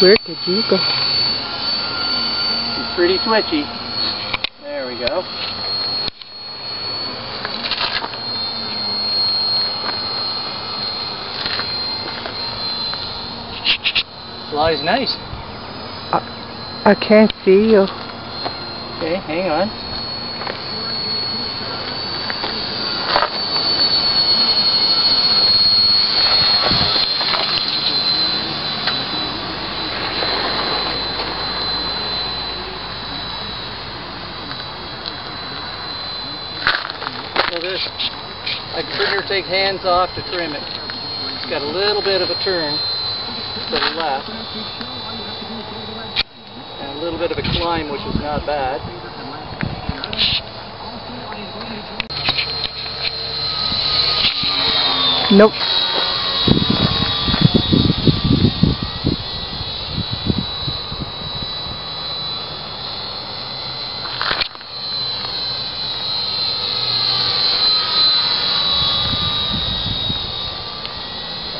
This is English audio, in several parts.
Where did you go? She's pretty twitchy. There we go. Fly's nice. I, I can't see you. Okay, hang on. So this, I near take hands off to trim it. It's got a little bit of a turn to the left. And a little bit of a climb, which is not bad. Nope.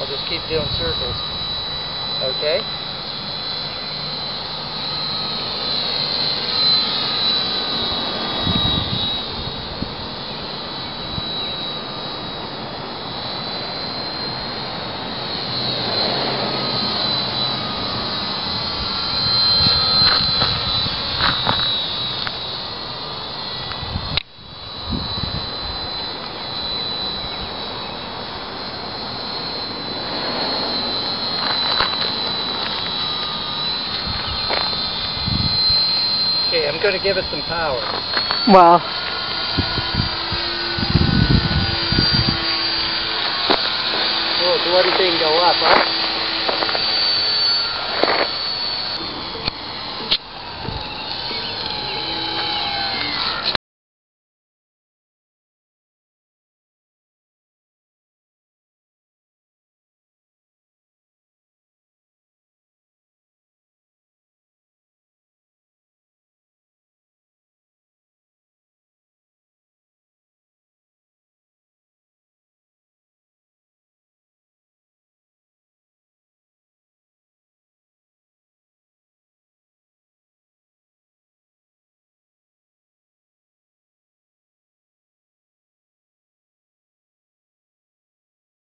I'll just keep doing circles. Okay? Okay, I'm going to give it some power. Well, Oh, so let everything go up, huh?